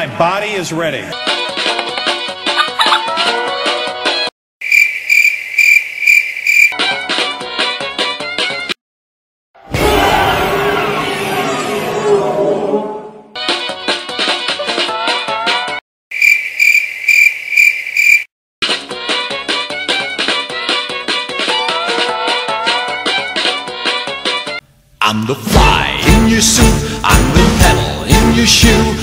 My body is ready. I'm the fly in your suit, I'm the pedal in your shoe.